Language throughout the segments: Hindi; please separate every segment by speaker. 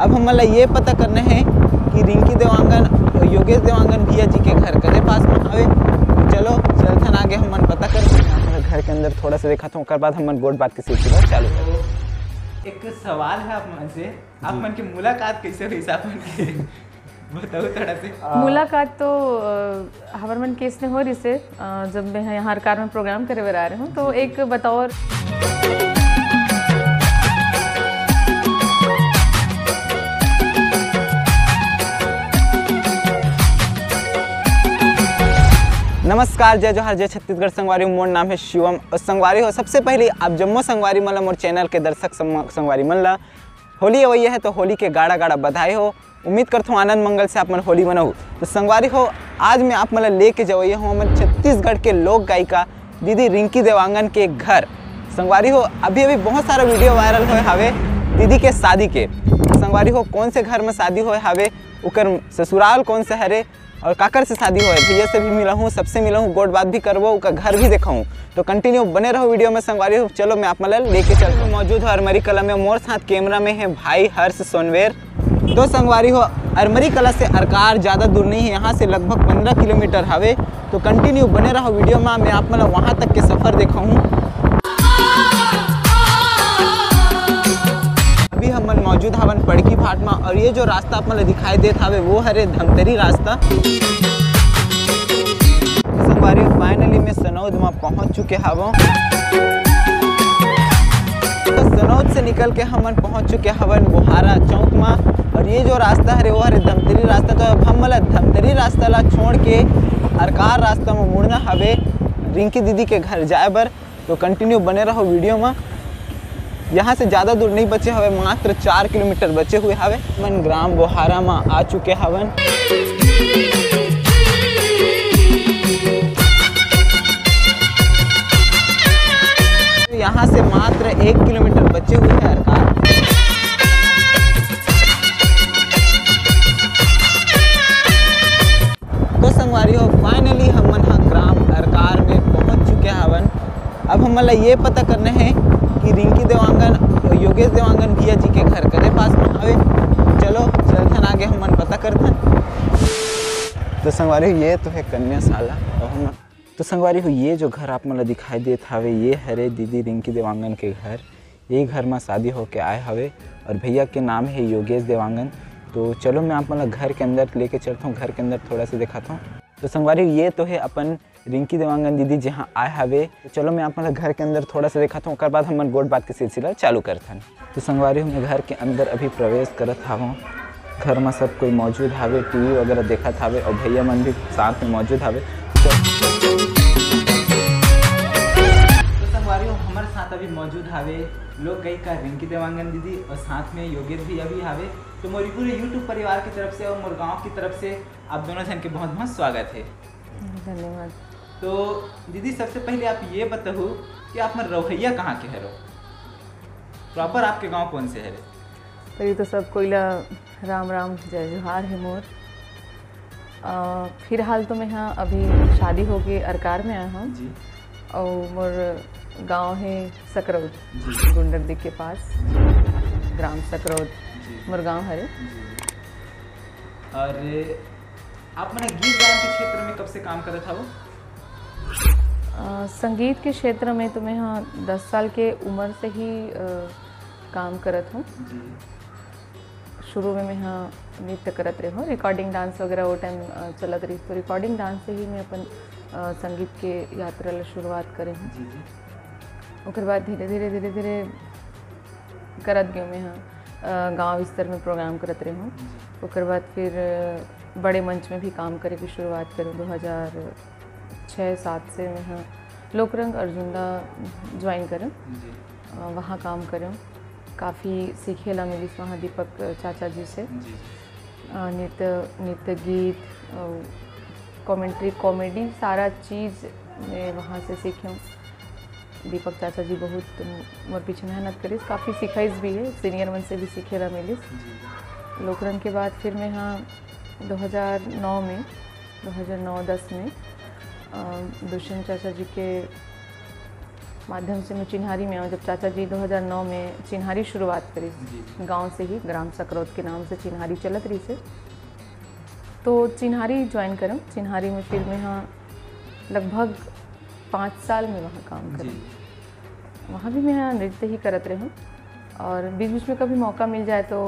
Speaker 1: अब हमला ये पता करना है कि रिंकी देवांगन और योगेश देवांगन भैया जी के घर कदे पास में हवे तो चलो चलथन आगे हमन पता कर हमारे घर के अंदर थोड़ा सा देखा था ओकर बाद हमन गोड बात के सिलसिला चालू कर। एक सवाल है आप मन से। आप मन की मुलाकात कैसे हुई अपन के? बताओ थोड़ा से।
Speaker 2: मुलाकात तो हमारे मन केस ने हो रही से जब मैं यहाँ कार में प्रोग्राम करे आ रहे हूँ तो एक बतौर
Speaker 1: नमस्कार, जय जोहार, जय छत्तीसगढ़ संगवारी। मोर नाम है शिवम और संगवारी हो। सबसे पहले आप जम्मू संगवारी मतलब मोर चैनल के दर्शक संगवारी मन ला होली अवैया है तो होली के गाड़ा गाड़ा बधाई हो। उम्मीद करता हूँ आनंद मंगल से आप मन होली मनाऊ। तो संगवारी हो, आज मैं आप मतलब लेके जवैया हूँ हमन छत्तीसगढ़ के लोक गायिका दीदी रिंकी देवांगन के घर। संगवारी हो अभी अभी बहुत सारा वीडियो वायरल हुए हवे दीदी के शादी के। संगवारी हो, कौन से घर में शादी होए हवे? ओकर ससुराल कौन से हरे? और काकर से शादी होए भैया से भी मिला हूँ सबसे मिला हूँ गोड बात भी करबो उनका घर भी देखा हूँ तो कंटिन्यू बने रहो वीडियो में, संगवारी हो, चलो मैं आप मतलब लेके चलता हूँ। मौजूद हो अरमरी कला में, मोर साथ कैमरा में है भाई हर्ष सोनवेर। तो संगवारी हो, अरमरी कला से अरकार ज़्यादा दूर नहीं है, यहाँ से लगभग पंद्रह किलोमीटर हवे। तो कंटिन्यू बने रहो वीडियो में, मैं आप मतलब वहाँ तक के सफ़र देखा हूँ मौजूद हवन पड़की फाट में और ये जो रास्ता आप मतलब दिखाई देत हवे, वो हरे धमतरी रास्ता। फाइनली मैं सनौद में पहुँच चुके हवों। तो सनौद से निकल के हमन पहुँच चुके हवन बुहारा चौक में, और ये जो रास्ता हरे, वो हरे धमतरी रास्ता। तो अब हम मतलब धमतरी रास्ता ला छोड़ के अरकार रास्ता में मुड़ना हवे। रिंकी दीदी के घर जाए बर तो कंटिन्यू बने रहो वीडियो में। यहाँ से ज़्यादा दूर नहीं बचे हवे, मात्र चार किलोमीटर बचे हुए हवे। मन ग्राम बोहारा में आ चुके हवन। यहाँ से मात्र एक किलोमीटर बचे हुए हैं अरकार तो संगवारी हो फाइनली हम मन हा ग्राम अरकार में पहुँच चुके हवन। अब हम मतलब ये पता करना है कि रिंकी देवांगन, योगेश देवांगन, भैया जी के घर कदे पास में हवे चलो, चलथन आगे, हम मन पता करथन। तो संगवारी, ये तो है कन्याशाला और हम तो संगवारी, हो ये जो घर आप मतलब दिखाई देत हवे, ये हरे दीदी रिंकी देवांगन के घर। यही घर में शादी होके आए हवे, और भैया के नाम है योगेश देवांगन। तो चलो, मैं आप मतलब घर के अंदर लेके चलता हूँ घर के अंदर थोड़ा सा दिखाता हूँ तो संगवारी, ये तो है अपन रिंकी देवांगन दीदी जहाँ आए हवे। तो चलो मैं आप घर के अंदर थोड़ा सा देखा हूँ। ओकर बाद हम गोड बात के सिलसिला चालू करथन। तो संगवारी हो मैं घर के अंदर अभी प्रवेश करत हवों। घर में सब कोई मौजूद हवे, टीवी वगैरह देखत हवे और भैया मन भी साथ में मौजूद हवे। तो हमारे साथ अभी मौजूद हवे। लोग गई का रिंकी देवांगन दीदी और साथ में योगेश भी अभी हवे। तो मोरी पूरे यूट्यूब परिवार की तरफ़ से और मोर गाँव की तरफ़ से आप दोनों जन के बहुत बहुत स्वागत है।
Speaker 2: धन्यवाद।
Speaker 1: तो दीदी सबसे पहले आप ये बताओ कि आप में रवैया कहाँ के हरो प्रॉपर आपके गाँव कौन से है
Speaker 2: पहले तो सब कोयला राम राम जय जोहार है मोर। फ़िलहाल तो मैं यहाँ अभी शादी होके अरकार में आया हूँ।
Speaker 1: जी।
Speaker 2: और मोर गाँव है सकरौद गुंडरदी के पास ग्राम सकरौद मोर गाँव हरे
Speaker 1: और आप मैंने गीत गायन के क्षेत्र में कब से काम कर था वो?
Speaker 2: संगीत के क्षेत्र में तो मैं यहाँ दस साल के उम्र से ही अ, काम करत हूँ। शुरू में मैं यहाँ नृत्य करत रही हूँ। रिकॉर्डिंग डांस वगैरह वो टाइम चलत रही। तो रिकॉर्डिंग डांस से ही मैं अपन संगीत के यात्रा ला शुरुआत करे हूँ।
Speaker 1: जी।
Speaker 2: बाद धीरे धीरे धीरे धीरे करत गई मैं अ, गाँव स्तर में प्रोग्राम करत रही हूँ। बाद फिर बड़े मंच में भी काम करे की शुरुआत करूँ दो हज़ार छः सात से मैं लोकरंग अर्जुंदा ज्वाइन करूँ। वहाँ काम करूँ। काफ़ी सीखे ला मिली वहाँ दीपक चाचा जी से। नृत्य नृत्य गीत कमेंट्री कॉमेडी सारा चीज़ मैं वहाँ से सीखी हूँ। दीपक चाचा जी बहुत मोर पीछे मेहनत करी काफ़ी सिखाइस भी है। सीनियर मन से भी सीखे ला मिली
Speaker 1: जी
Speaker 2: लोकरंग के बाद फिर मैं यहाँ 2009 में 2009-10 में दुष्यंत चाचा जी के माध्यम से मैं चिन्हारी में आऊँ जब चाचा जी 2009 में चिन्हारी शुरुआत करी गाँव से ही ग्राम सकरौत के नाम से चिन्हारी चलत रही से। तो चिन्हारी ज्वाइन करूँ चिन्हारी में फिर मैं यहाँ लगभग पाँच साल में वहाँ काम करूँ वहाँ भी मैं नृत्य ही करत रहूँ। और बीच बीच में कभी मौका मिल जाए तो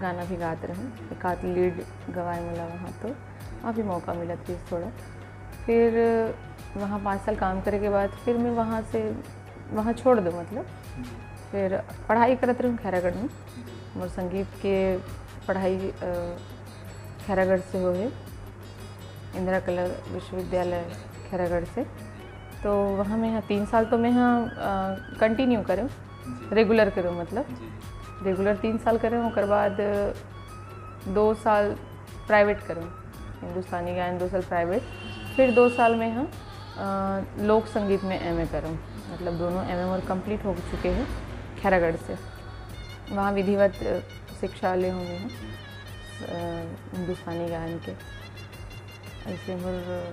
Speaker 2: गाना भी गाते रहूँ। एक आध लीड गवाए मिला वहाँ तो। वहाँ भी मौका मिला थी थोड़ा। फिर वहाँ पाँच साल काम करे के बाद फिर मैं वहाँ से वहाँ छोड़ दूँ मतलब। फिर पढ़ाई करत रहूँ खैरागढ़ में। मोर संगीत के पढ़ाई खैरागढ़ से हो है इंदिरा कला विश्वविद्यालय खैरागढ़ से। तो वहाँ मैं यहाँ तीन साल तो मैं यहाँ कंटिन्यू करूँ। रेगुलर करूँ मतलब। रेगुलर तीन साल करूँ और बाद दो साल प्राइवेट करूँ। हिंदुस्तानी गायन दो साल प्राइवेट फिर दो साल में हम लोक संगीत में एमए करूँ। मतलब दोनों एमए और कंप्लीट हो चुके हैं खैरागढ़ से। वहाँ विधिवत शिक्षा ले होंगे हैं हिंदुस्तानी गायन के। ऐसे मोर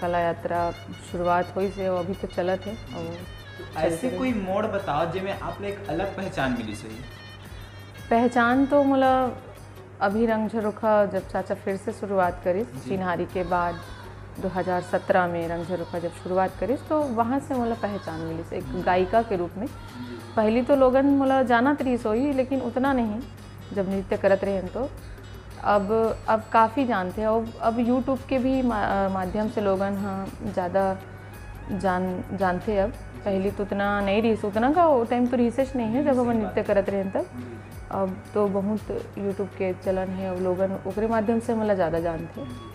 Speaker 2: कला यात्रा शुरुआत हुई से वो अभी तो चलत है और
Speaker 1: ऐसे कोई मोड़ बताओ जिसमें आपने एक अलग पहचान मिली सही?
Speaker 2: पहचान तो मतलब अभी रंग झरोखा जब चाचा फिर से शुरुआत करी चिन्हारी के बाद। 2017 में रंग झरोखा जब शुरुआत करी तो वहाँ से मोला पहचान मिली एक गायिका के रूप में। पहली तो लोगन मोला जाना तरी सोई लेकिन उतना नहीं जब नृत्य करत रहे तो। अब अब काफ़ी जानते हैं और अब यूट्यूब के भी मा, माध्यम से लोगन हाँ ज़्यादा जान जानते अब। पहले तो उतना नहीं रही उतना का वो टाइम तो रिसर्च नहीं है जब हम नृत्य करत रहे तब। अब तो बहुत यूट्यूब के चलन है और लोगन ओकरे माध्यम से मतलब ज़्यादा जानते हैं।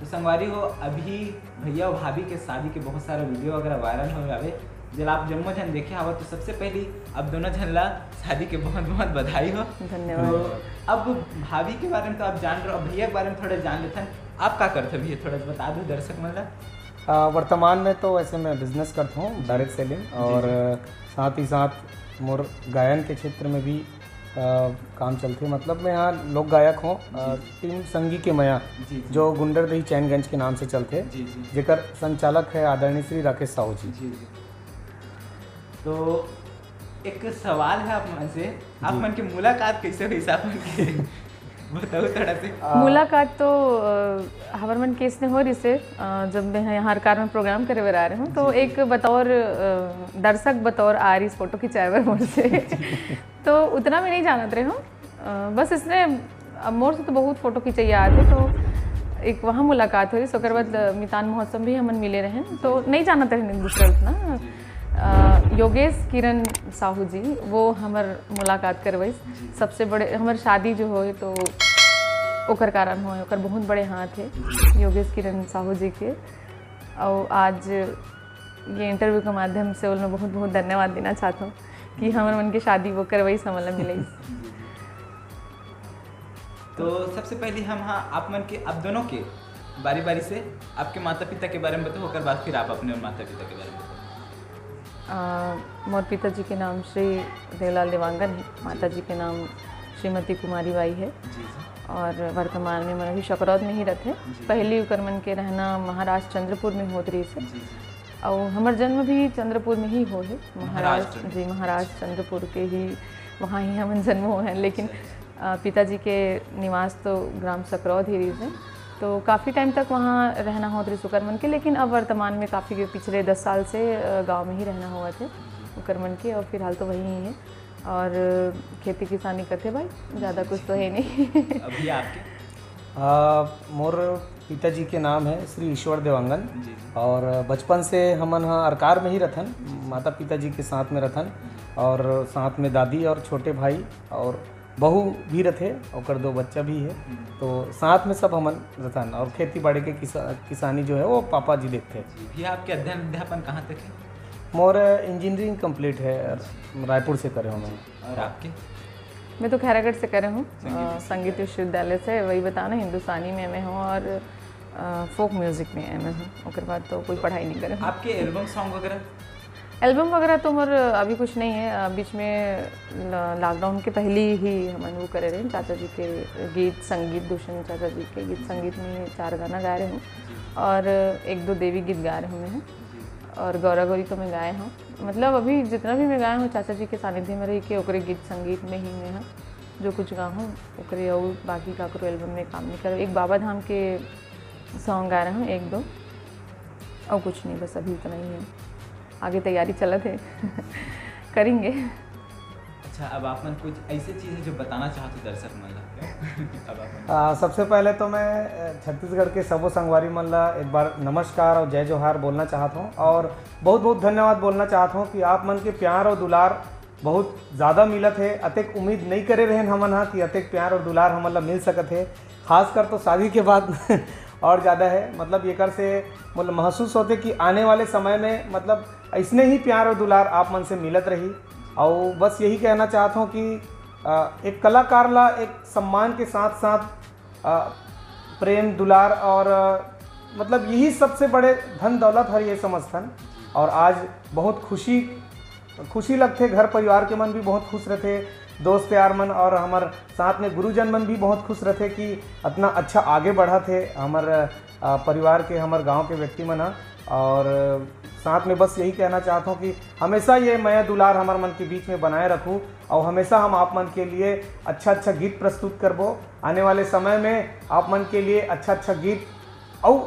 Speaker 1: तो संगवारी हो अभी भैया और भाभी के शादी के बहुत सारे वीडियो अगर वायरल हो जावे। जब आप जम्मो जन देखे हवा तो सबसे पहली अब दोनों जन ला शादी के बहुत बहुत बधाई हो।
Speaker 2: धन्यवाद।
Speaker 1: तो अब भाभी के बारे में तो आप जान रहे हो भैया के बारे में थोड़ा जान लेते हैं। आप क्या करते हो भैया? थोड़ा बता दो दर्शक मतलब
Speaker 3: वर्तमान में तो वैसे मैं बिज़नेस करता हूँ डायरेक्ट सेलिंग और साथ ही साथ मोर गायन के क्षेत्र में भी काम चलते मतलब मैं यहाँ लोक गायक हूँ। टीम संगी के मया
Speaker 1: जी,
Speaker 3: जो। गुंडरदही चैनगंज के नाम से चलते जेकर संचालक है आदरणीय श्री राकेश साहू जी।
Speaker 1: जी जी। तो एक सवाल है आप मन से। आप मन की मुलाकात कैसे हुई साहब की? बताओ थोड़ा से।
Speaker 2: मुलाकात तो हमारे मन केस ने हो रही से। जब मैं यहाँ हरकार में प्रोग्राम करे हुए आ रहे हूँ तो एक बतौर दर्शक बतौर आ रही इस फ़ोटो खिंचाए हुए मोर से। तो उतना भी नहीं जानत रहे हूँ बस इसने मोर से तो बहुत फ़ोटो खिंचाई आते तो एक वहाँ मुलाकात हुई सो बाद मितान महोत्सव भी हमन मिले रहे तो नहीं जानत रहे दूसरा उतना। योगेश किरण साहू जी, वो हमर मुलाकात करवई। सबसे बड़े, हमर शादी जो हो तो ओकर कारण होए ओकर बहुत बड़े हाथ है योगेश किरण साहू जी के। और आज ये इंटरव्यू के माध्यम से उन्हें बहुत बहुत धन्यवाद देना चाहता हूँ। कि हमर मन के शादी वो करवई समल मिले।
Speaker 1: तो सबसे पहले हम हाँ आप मन के आप दोनों के बारी बारी से आपके माता पिता के बारे में बताओ ओकर बाद फिर आप अपने और माता पिता के बारे में बताओ।
Speaker 2: मोर पिताजी के नाम श्री देवलाल देवांगन है माता जी के नाम श्रीमती कुमारी बाई है। और वर्तमान में मन अभी शकरौद में ही रहते पहली उकरमन के रहना महाराष्ट्र चंद्रपुर में होत रही से और हमार जन्म भी चंद्रपुर में ही हो है। महाराष्ट्र। जी महाराष्ट्र चंद्रपुर के ही वहाँ ही हम जन्म हो हैं। लेकिन पिताजी के निवास तो ग्राम सकरौद ही रही है। तो काफ़ी टाइम तक वहाँ रहना होत रही सुकरमन के लेकिन अब वर्तमान में काफ़ी पिछले दस साल से गाँव में ही रहना हुआ थे उकरमन के और फ़िलहाल तो वहीं ही है। और खेती किसानी करते भाई ज़्यादा कुछ तो है नहीं।
Speaker 1: अभी आपके?
Speaker 3: आ, मोर पिताजी के नाम है श्री ईश्वर देवांगन। और बचपन से हमन हाँ अरकार में ही रथन माता पिताजी के साथ में रथन और साथ में दादी और छोटे भाई और बहू भी रथे और दो बच्चा भी है। तो साथ में सब हमन रथन और खेती बाड़ी के किसा, किसानी जो है वो पापा जी देखते हैं।
Speaker 1: भैया आपके अध्ययन अध्यापन कहाँ तक है?
Speaker 3: मोर इंजीनियरिंग कंप्लीट है रायपुर से करे हूँ। मैं
Speaker 1: और आपके?
Speaker 2: मैं तो खैरागढ़ से कर रही हूँ। संगीत विश्वविद्यालय से वही बताना हिंदुस्तानी में मैं हूँ और फोक म्यूज़िक में एम ए हूँ। ओकर बाद तो कोई पढ़ाई नहीं करे
Speaker 1: आपके एल्बम सॉन्ग वगैरह?
Speaker 2: एल्बम वगैरह तो मोर अभी कुछ नहीं है। बीच में लॉकडाउन के पहले ही हमन वो करे रहे हैं। चाचा जी के गीत संगीत दूषण चाचा जी के गीत संगीत में चार गाना गा रहे हूँ। और एक दो देवी गीत गा रहे हूँ मैं। और गौरा गौरी तो मैं गाए हूँ। मतलब अभी जितना भी मैं गाया हूँ, चाचा जी के सानिध्य में रही के ओकरे गीत संगीत में ही मैं हाँ जो कुछ गा हूँ, ओकरे और बाकी का करो एल्बम में काम नहीं करो एक बाबा धाम के सॉन्ग गा रहा हूँ, एक दो, और कुछ नहीं, बस अभी इतना ही है। आगे तैयारी चलत है। करेंगे।
Speaker 1: अच्छा अब आप मन कुछ ऐसे चीज़ें जो बताना चाहते दर्शक मन ला। अब आप
Speaker 3: आ, सबसे पहले तो मैं छत्तीसगढ़ के सबो संगवारी मन ला एक बार नमस्कार और जय जोहार बोलना चाहता हूँ और बहुत बहुत धन्यवाद बोलना चाहता हूँ कि आप मन के प्यार और दुलार बहुत ज़्यादा मिलत है। अतेक उम्मीद नहीं करे रहेन हमन हा कि अतेक प्यार और दुलार हमन ला मिल सकत है। खासकर तो शादी के बाद और ज़्यादा है। मतलब एकर से मतलब महसूस होते कि आने वाले समय में मतलब ऐसने ही प्यार और दुलार आप मन से मिलत रही। और बस यही कहना चाहता हूँ कि एक कलाकार ला एक सम्मान के साथ साथ प्रेम, दुलार और मतलब यही सबसे बड़े धन दौलत हर ये समझथन। और आज बहुत खुशी खुशी लगते घर परिवार के मन भी बहुत खुश रहते दोस्त यार मन और हमार साथ में गुरुजन मन भी बहुत खुश रहते कि इतना अच्छा आगे बढ़ा थे, हमार परिवार के, हमार गाँव के व्यक्ति मन, ह। और साथ में बस यही कहना चाहता हूँ कि हमेशा ये मैं दुलार हमार मन के बीच में बनाए रखूँ और हमेशा हम आप मन के लिए अच्छा अच्छा गीत प्रस्तुत करबो। आने वाले समय में आप मन के लिए अच्छा अच्छा गीत और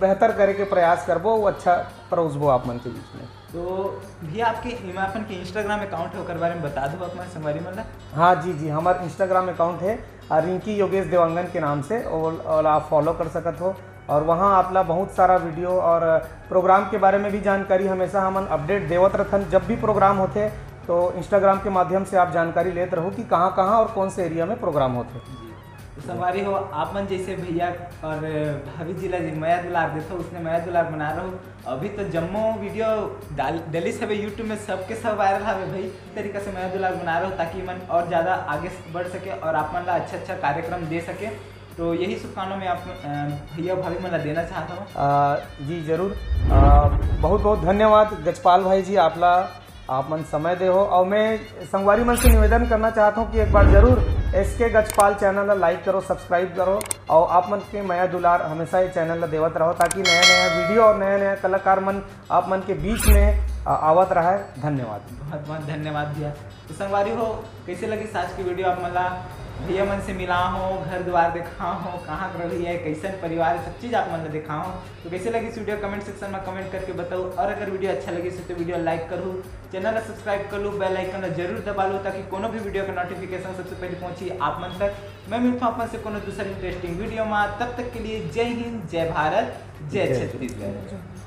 Speaker 3: बेहतर करे के प्रयास करबो वो अच्छा परोसबो आप मन के बीच में।
Speaker 1: तो भैया आपके इमापन के इंस्टाग्राम अकाउंट है ओकर बारे में बता दो अपना संगवारी मन
Speaker 3: हाँ जी जी हमारे इंस्टाग्राम अकाउंट है रिंकी योगेश देवांगन के नाम से और, और आप फॉलो कर सकत हो। और वहाँ आप ला बहुत सारा वीडियो और प्रोग्राम के बारे में भी जानकारी हमेशा हमन अपडेट देवत रहथन जब भी प्रोग्राम होते तो इंस्टाग्राम के माध्यम से आप जानकारी लेते रहो कि कहाँ कहाँ और कौन से एरिया में प्रोग्राम होते।
Speaker 1: संगवारी हो, आप मन जैसे भैया और भाभी जिला जी, मया दुलार देखो उसने मया दुलार बना रहो। अभी तो जम्मो वीडियो डाल, डेली सब यूट्यूब में सबके सब वायरल हवे भाई, तरीका से मया दुलार बना रहा ताकि मन और ज़्यादा आगे बढ़ सके और आप मन ला अच्छा अच्छा कार्यक्रम दे सके। तो यही शुभकामना मैं आप भैया भाभी मन ला देना चाहता हूँ।
Speaker 3: जी ज़रूर। अ, बहुत बहुत धन्यवाद गजपाल भाई जी आपला आप मन समय दे हो। और मैं संगवारी मन से निवेदन करना चाहता हूँ कि एक बार ज़रूर एस के गजपाल चैनल ला लाइक करो सब्सक्राइब करो और आप मन के मया दुलार हमेशा ये चैनल ला देवत रहो ताकि नया नया वीडियो और नया नया कलाकार मन आप मन के बीच में आवत रहा। है धन्यवाद।
Speaker 1: बहुत बहुत धन्यवाद भैया। तो संगवारी हो कैसे लगी आज की वीडियो आप मला भैया मन से मिला हो घर द्वार देखा हो कहाँ कर रही है कैसन परिवार है सब चीज़ आप मन ने देखा हो तो कैसे लगी इस वीडियो? कमेंट सेक्शन में कमेंट करके बताओ। और अगर वीडियो अच्छा लगे तो वीडियो लाइक करूँ चैनल सब्सक्राइब कर लूँ बेल आइकन ज़रूर दबा लूँ ताकि कोनो भी वीडियो का नोटिफिकेशन सबसे पहले पहुँची आप मन तक। मैं मिलता हूँ अपन से कोनो दूसरा इंटरेस्टिंग वीडियो में। तब तक के लिए जय हिंद जय भारत
Speaker 3: जय
Speaker 1: छत्तीसगढ़।